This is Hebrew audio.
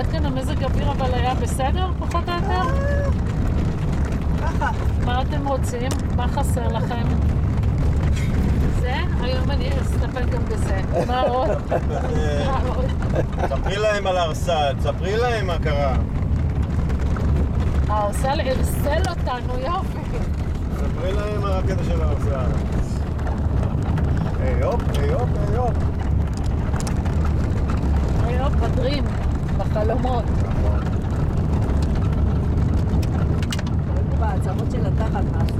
עד כאן המזג אוויר אבל היה בסדר, פחות או יותר? ככה. מה אתם רוצים? מה חסר לכם? זה? היום אני אסתפק גם בזה. מה עוד? מה עוד? ספרי להם על הארסל, ספרי להם מה קרה. הארסל ארסל אותנו, יופי. ספרי להם על הקטע של הארסל. היי הופ, היי הופ, היי הופ. היום בדרים, בחלומות. נכון. בעצמות של התחת.